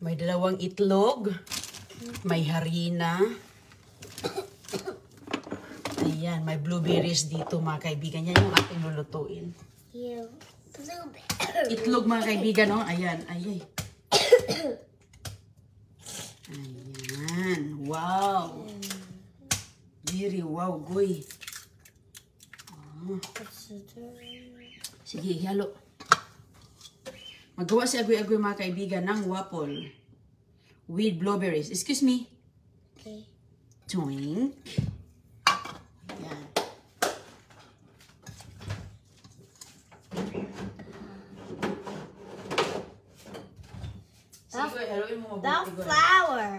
May dalawang itlog. May harina. Ayan, may blueberries dito mga kaibigan. Yan yung ating lulutuin. Blueberry. Itlog mga kaibigan, oh. Ayan, ayay. Ayan, wow. Very wow, goy. Sige, halo. Magawa si Agoy-Agoy mga kaibigan ng waffle with blueberries. Excuse me. Okay. Twink. Yan. Sige, Goy, haluin mo The Goy. flour.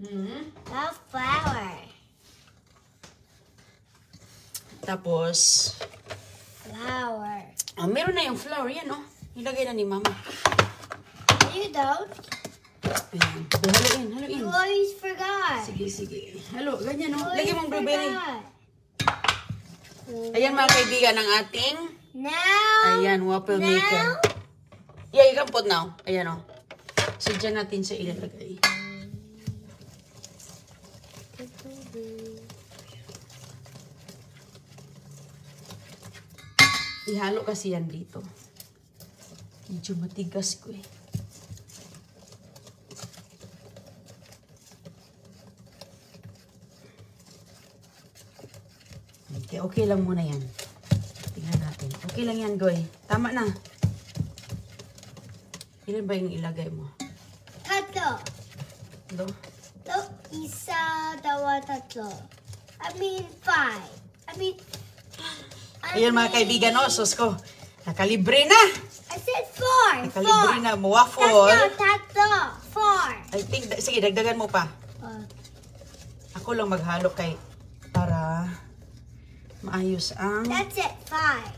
Mhm. The flour. Tapos, Flour. ah, meron na yung flour. Yan, oh. Ilagay na ni Mama. You don't. Ayan. Haluin, haluin. You always forgot. Sige, sige. Halo, ganyan, oh. You Lagyan mong blueberry. Ayan, mga kaibigan, ang ating Now. Ayan, waffle now. maker. Yeah, you can put now. Ayan o. So, dyan natin siya ilalagay. Ihalo kasi yan dito. Medyo matigas ko eh. Okay, okay lang muna yan. Tingnan natin. Okay lang yan, Goy. Tama na. Ilan ba yung ilagay mo? Tatlo. Do? No, isa, dalawa, tatlo. I mean five. I mean. I Ayan mga mean- kaibigan, oh, sus ko. Nakalibre na! I said four. Nakalibre na. Tatlo, Waffle. tatlo. Four. I think, sige, dagdagan mo pa. Uh, Ako lang maghalo kay para maayos ang... that's it. Five.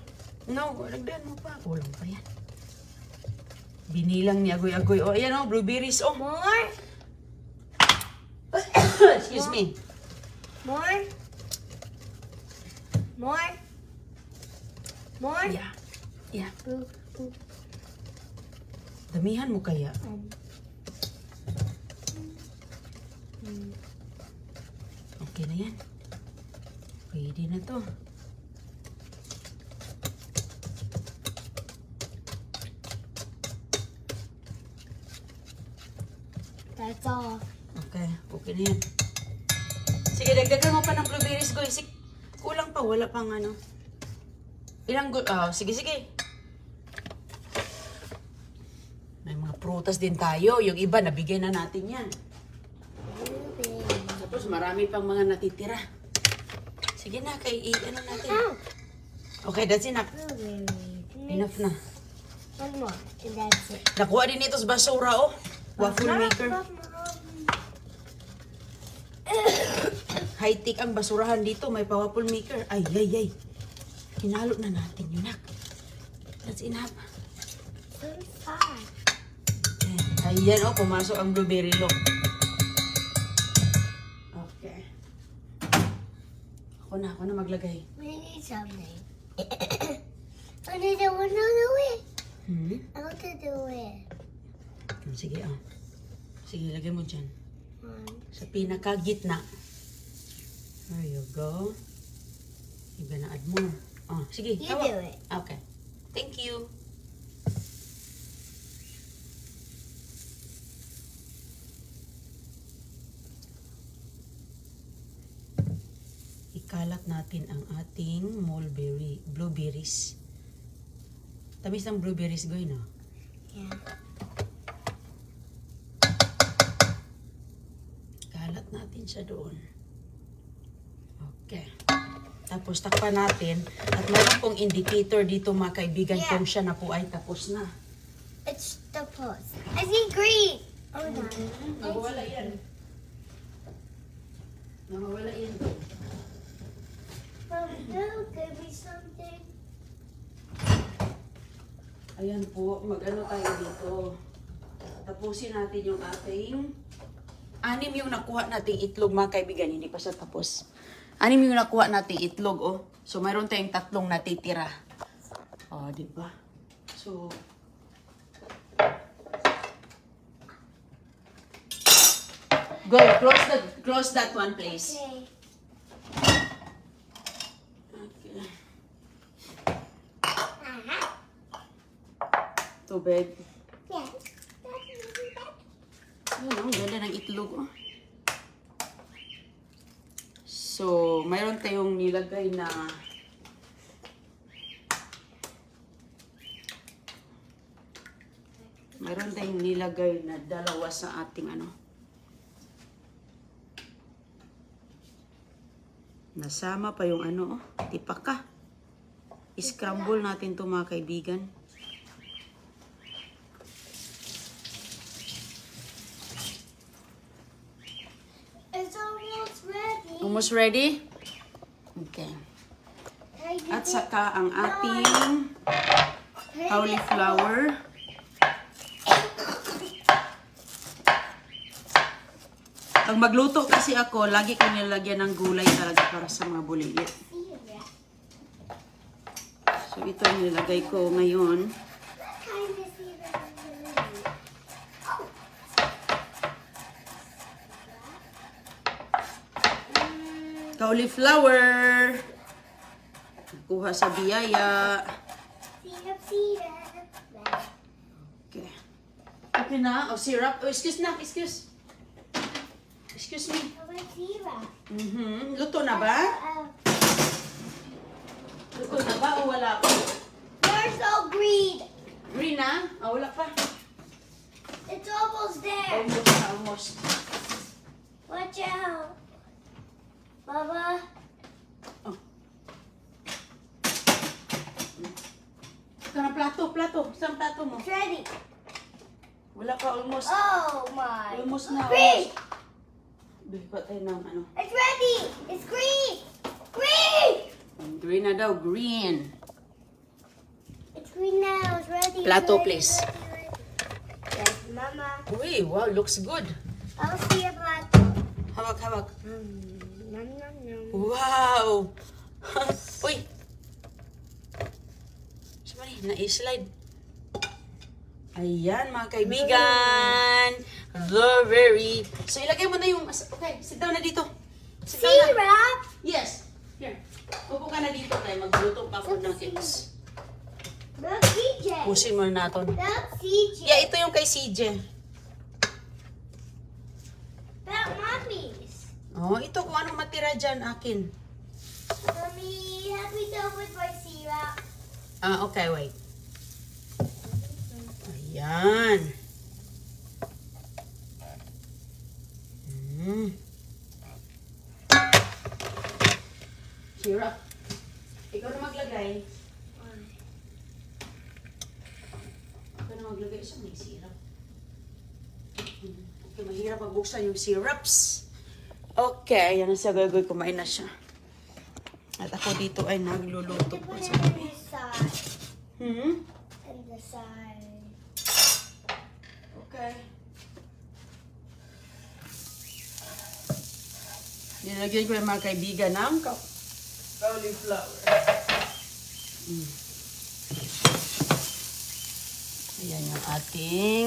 No, dagdagan mo pa. Kulang pa yan. Binilang ni Agoy-Agoy. Oh, ayan oh, blueberries. Oh, More. excuse me. More. More. More. Yeah. Yeah. Boo, Damihan mo kaya. Um, Okay na yan. Pwede na to. that's all. Okay, okay na yan. Sige, dagdagan mo pa ng blueberries. Sige, kulang pa, wala pang ano. Ilang. Ah, sige, sige. May mga prutas din tayo. Yung iba, nabigyan na natin yan. Tapos marami pang mga natitira. Sige na, kay i- ano natin. Oh, Okay, that's enough. Enough na. One more, and that's it. Nakuha din ito sa basura, oh. Waffle maker. High-tech ang basurahan dito. May pa-waffle maker. Ay, ay, ay. Hinalo na natin yun, nak. That's enough. Five. Ayan, oh. Pumasok ang blueberry loaf. Okay. Ako na, ako na maglagay. We need something. I need to to do it. Hmm? I want to do it. Sige, oh. Sige, lagay mo dyan. One. Sa pinakagitna. There you go. You gonna add more. Oh, sige. You hawak. do it. Okay. Thank you. Ikalat natin ang ating mulberry, blueberries. Tamis ng blueberries, Goy, no? Yeah. Kalat natin siya doon. Okay. Tapos takpan natin. At meron pong indicator dito mga kaibigan Yeah. kung siya na po ay tapos na. It's the post. I see green. Oh no. Nawawala yan. Nawawala yan. Mom, no, give me something. Ayan po, mag-ano tayo dito. Tapusin natin yung ating... Anim yung nakuha nating itlog mga kaibigan, hindi pa siya tapos. Anim yung nakuha nating itlog, oh. So, mayroon tayong tatlong natitira. Oh, di ba? So, Go, close the close that one, please. Okay. Okay. Uh-huh. Tubig. Yes. Ayun, ang ganda ng itlog. Oh. So, mayroon tayong nilagay na mayroon tayong nilagay na dalawa sa ating ano. Nasama pa yung ano, oh, tipaka. Scramble natin to mga kaibigan. It's almost ready. Almost ready? Okay. At saka ang ating cauliflower. Pag magluto kasi ako, lagi ko nilagyan ng gulay talaga para sa mga bulilit. So ito ang nilagay ko ngayon. Cauliflower. Kuha sa biyaya. Okay. Okay na. O, syrup. Oh, excuse na. Excuse. Excuse me. Mhm. Luto na ba? Luto na ba o wala pa? you're so green. Green na? Ah, wala pa. It's almost there. Almost na, almost. Watch out. Baba. Ito na plato, plato. Saan plato mo? It's ready. Wala pa, almost. Oh my. Almost na. Green. almost. Bih, patay ng ano. It's ready. It's green. Green. Green na daw, green. It's green now. It's ready. it's ready, please. ready, ready. Yes, Mama. Uy, wow, looks good. I'll see a plato. Hawak, hawak. Mm, nom, nom, nom. Wow! Uy! Sorry, na-slide. Ayan, mga kaibigan. The very... So, ilagay mo na yung... Okay, sit down na dito. Sit down na. Syrup. Yes. Here. Upo ka na dito tayo. Magluto pa ako ng eggs. Look, CJ. Pusin mo na natin. Look, CJ. Yeah, ito yung kay CJ. That mommy's. Oh, ito kung anong matira dyan, akin. Mommy, help me go with my syrup. Ah, okay, wait. Ayan. Mm. Syrup. Ikaw na maglagay. Ikaw na maglagay. Saan may syrup? Mm. Okay, mahirap magbuksan yung syrups. Okay, yan na siya. Gagawin kumain na siya. At ako dito ay nagluluto po sa gabi. Hmm? And the side. Okay. Nilagyan ko yung mga kaibigan ng cauliflower. Mm. Ayan yung ating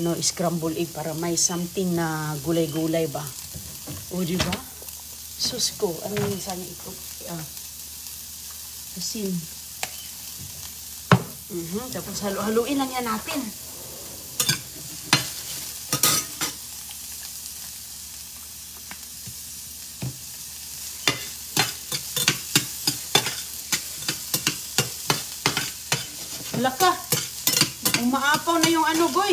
ano, scramble egg para may something na gulay-gulay ba? O, di ba? Sus ko, ano yung sana ito? Ah, asin. Mhm, tapos halo-haluin lang yan natin. Wala ka. Umaapaw na yung ano, boy.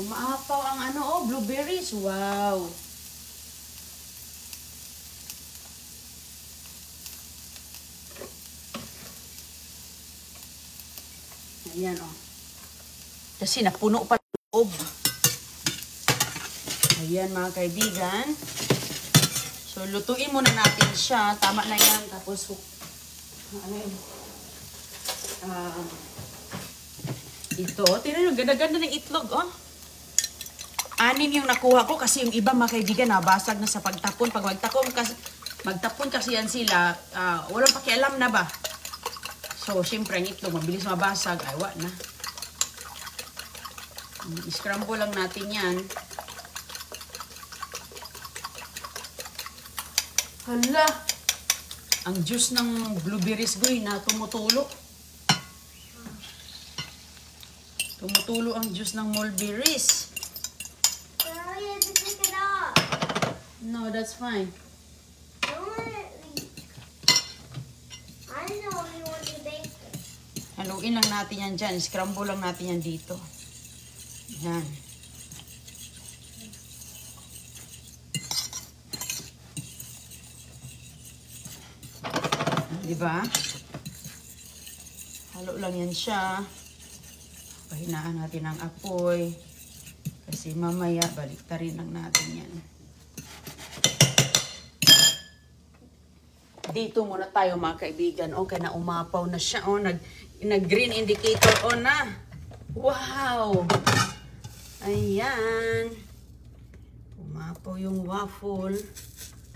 Umaapaw ang ano, oh, blueberries. Wow. Ayan, oh. Kasi napuno pa loob. Ayan, mga kaibigan. So, lutuin muna natin siya. Tama na yan. Tapos, ano yun? Ah, ito, tinan nyo, ganda-ganda ng itlog, oh. Anim yung nakuha ko kasi yung iba mga kaibigan nabasag na sa pagtapon. Pag magtapon kasi, magtapon kasi yan sila, ah, walang pakialam na ba? So, syempre, ang itlog, mabilis mabasag. Ay, wa na. Mm, Scramble lang natin yan. Hala! Ang juice ng blueberries, goy, na tumutulo. Tumutulo ang juice ng mulberries. No, that's fine. Haluin lang natin yan dyan. Scramble lang natin yan dito. Yan. Di ba? Halo lang yan siya. Pahinaan natin ang apoy. Kasi mamaya, baliktarin lang natin yan. Dito muna tayo mga kaibigan. Okay na umapaw na siya. Oh, nag, nag green indicator on na. Wow! Ayan. Umapaw yung waffle.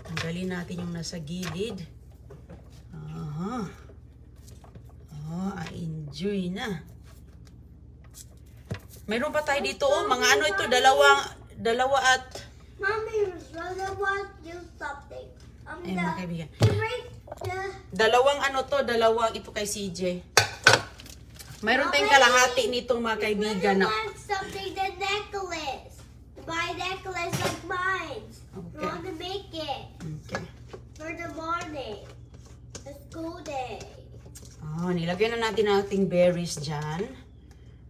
Tanggalin natin yung nasa gilid. Aha. Oh, enjoy na. Mayroon pa tayo dito, oh. Mga ano ito, dalawa, dalawa at, Mommy, to do something. I'm ay mga kaibigan. Dalawang ano to, dalawang ito kay CJ. Mayroon tayong kalahati nitong mga kaibigan na want something, the necklace. Buy necklace like mine. Okay. want to make it Okay. for the morning. School day. Oh, nilagyan na natin ating berries dyan.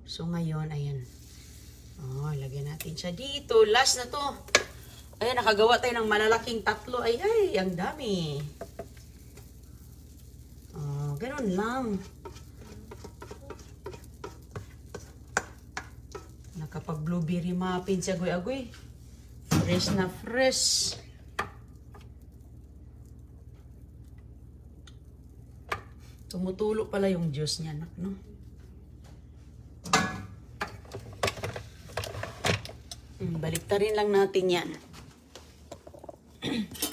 So, ngayon, ayan. Oh, lagyan natin siya dito. Last na to. Ayan, nakagawa tayo ng malalaking tatlo. Ay, ay, ang dami. Oh, ganun lang. Nakapag blueberry muffin siya, agoy-agoy. Fresh na fresh. Tumutulo pala yung juice niya, nak, no? Mm, baliktarin lang natin yan.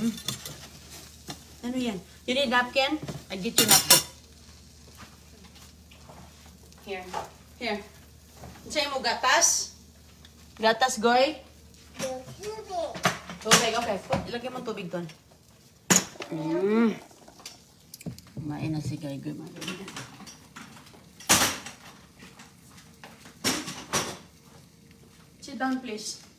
Mm. Ano yan? You need napkin? I get you napkin. Here. Here. Sa'yo mo gatas? Gatas, Goy? Tubig. Tubig, okay. Put, ilagay mo tubig doon. Mm. Kumain na si Goy. Goy. Sit down, please.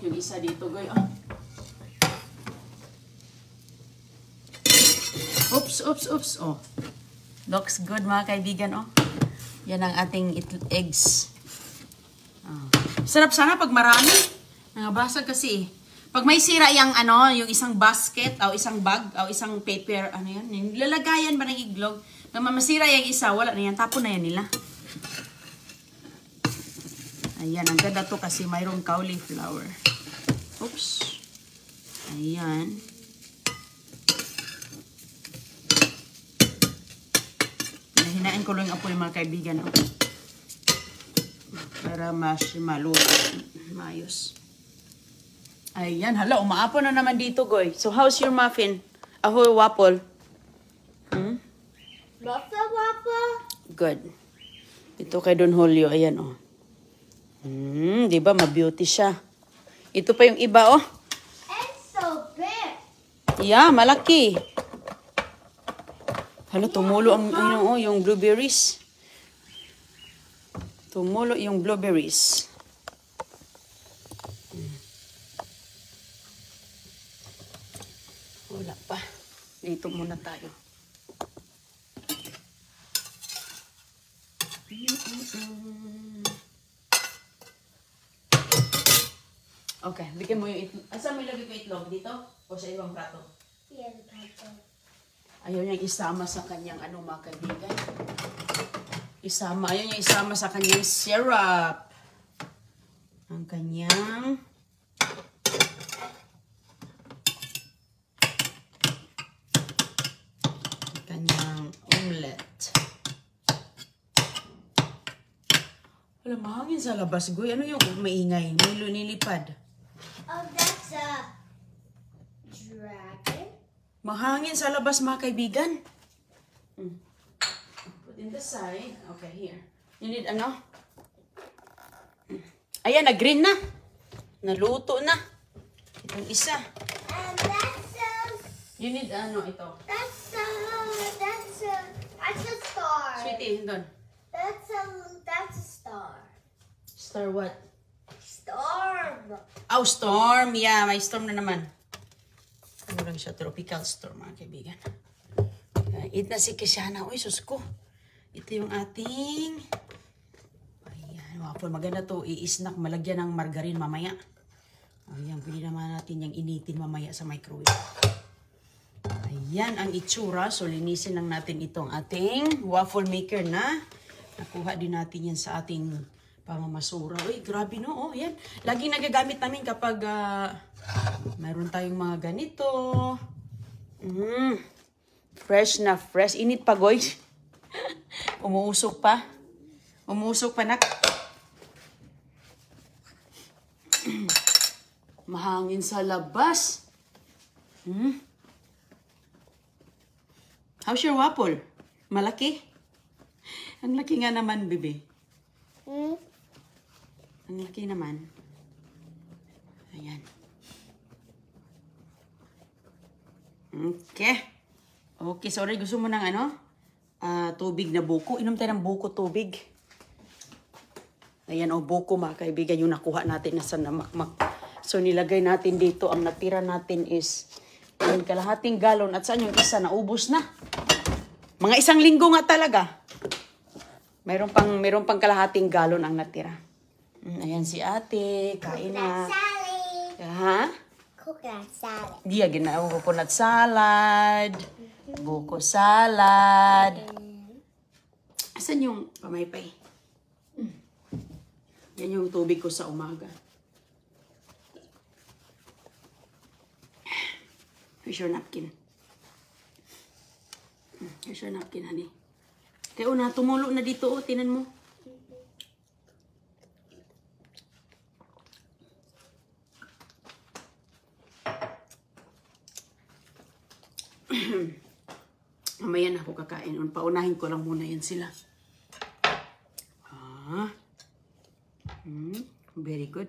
Busok yung isa dito, Goy. Ah. Oops, oops, oops. Oh. Looks good mga kaibigan, oh. Yan ang ating eggs. Oh. Sarap sana pag marami. Nangabasag kasi. Pag may sira yung ano, yung isang basket, o isang bag, o isang paper, ano yan, yung lalagayan ba ng iglog, na masira yung isa, wala na yan, tapon na yan nila. Ayan, ang ganda to kasi mayroong cauliflower. Oops. Ayan. Hinahin ko lang yung apoy mga kaibigan. Oh. Para mas maluto. Mayos. Ayan, hala, umaapo na naman dito, Goy. So, how's your muffin? Ahoy, waffle. Hmm? Waffle waffle. Good. Ito kay Don Julio, ayan, oh. Hmm, di ba, ma-beauty siya. Ito pa yung iba, oh. It's so big. Yeah, malaki. Hala, tumulo ang, ano, oh, yung blueberries. Tumulo yung blueberries. Wala pa. Dito muna tayo. Okay, bigyan mo yung itlog. Asa mo ilagay ko itlog? Dito? O sa ibang plato? The pepper. Ayaw niyang isama sa kanyang ano mga kaibigan. Isama, ayaw niya isama sa kanyang syrup. ang kanyang ang kanyang omelette. Wala, mahangin sa labas, Goy. Ano yung maingay? May lunilipad. Oh, that's a dragon. Mahangin sa labas, mga kaibigan. Mm. Put in the side. Okay, here. You need ano? Mm. Ayan, na-green na. Naluto na. Itong isa. And that's a You need ano ito? that's a that's a that's a star. Sweetie, doon. That's a that's a star. Star what? Storm. Oh, storm. Yeah, may storm na naman. Ano lang siya? Tropical storm, mga kaibigan. Uh, eat na si Kishana. Uy, sus ko. Ito yung ating... Ayan, waffle. Maganda to. I-snack. Malagyan ng margarine mamaya. Ayan, pwede naman natin yung initin mamaya sa microwave. Ayan ang itsura. So, linisin lang natin itong ating waffle maker na. Nakuha din natin yan sa ating pamamasura. Uy, grabe no. Oh, yan. Laging nagagamit namin kapag ah, mayroon tayong mga ganito. Mm. Fresh na fresh. Init pa, goy. Umuusok pa. Umuusok pa, nak. Mahangin sa labas. Hmm? How's your waffle? Malaki? Ang laki nga naman, bebe. Hmm? Ang laki naman. Ayan. Okay. Okay, sorry. Gusto mo ng ano? Ah, tubig na buko. Inom tayo ng buko tubig. Ayan, o buko mga kaibigan, yung nakuha natin na sa namakmak. So, nilagay natin dito. Ang natira natin is yung kalahating galon. At saan yung isa? Naubos na. Mga isang linggo nga talaga. Mayroon pang, mayroon pang kalahating galon ang natira. Mm, Ayan si ate, kain na. Sally. Ha? Coconut salad. Diya, ginawa coconut salad, buko salad. Asan yung pamaypay? Mm. Yan yung tubig ko sa umaga. Here's your napkin. Mm, Here's your napkin, honey. Kaya una, tumulo na dito, oh, tinan mo. Mamaya na ako kakain. Un- Paunahin ko lang muna yan sila. Ah. Hmm. Very good.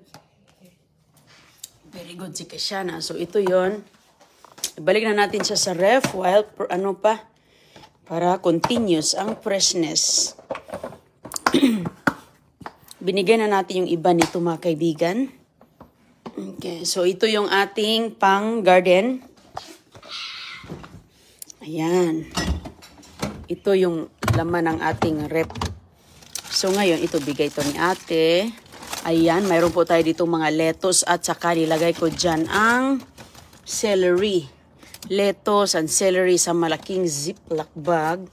Very good si Kashana. So, ito yon Ibalik na natin siya sa ref while, per- ano pa, para continuous ang freshness. Binigay na natin yung iba nito mga kaibigan. Okay, so ito yung ating pang garden. Ayan. Ito yung laman ng ating rep. So ngayon, ito bigay to ni ate. Ayan, mayroon po tayo dito mga lettuce at saka nilagay ko dyan ang celery. Lettuce and celery sa malaking ziplock bag.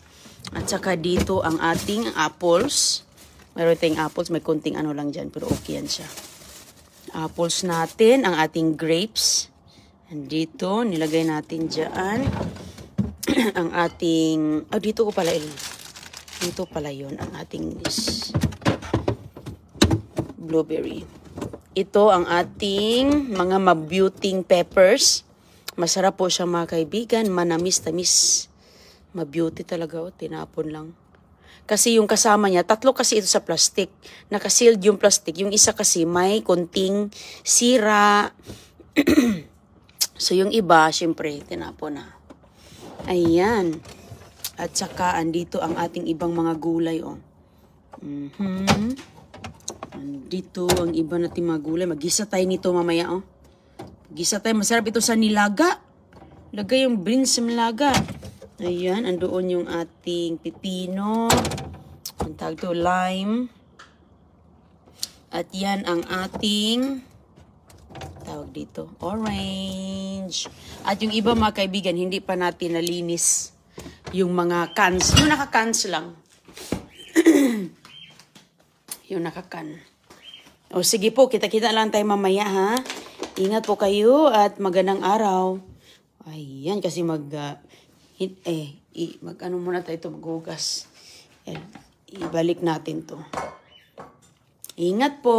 At saka dito ang ating apples. Mayroon tayong apples, may konting ano lang dyan, pero okay yan siya. Apples natin, ang ating grapes. Andito, nilagay natin dyan ang ating, ah, dito ko pala, il- dito pala yon ang ating blueberry. Ito ang ating mga mabuting peppers. Masarap po siya mga kaibigan, manamis-tamis. Mabeauty talaga, oh, tinapon lang. Kasi yung kasama niya, tatlo kasi ito sa plastic. Nakasealed yung plastic. Yung isa kasi may konting sira. so yung iba, syempre, tinapon na. Ayan. At saka, andito ang ating ibang mga gulay, oh. Mhm. Andito ang iba nating mga gulay. Magisa tayo nito mamaya, oh. Gisa tayo. Masarap ito sa nilaga. Lagay yung beans sa nilaga. Ayan, andoon yung ating pipino. Ang tawag to, lime. At yan ang ating tawag dito, orange. At yung iba mga kaibigan, hindi pa natin nalinis yung mga cans. Yung naka-cans lang. yung naka-can. O sige po, kita-kita lang tayo mamaya ha. Ingat po kayo at magandang araw. Ayan, kasi mag... ah, hit, eh, i, mag ano muna tayo ito, maghugas. Eh, ibalik natin to. Ingat po.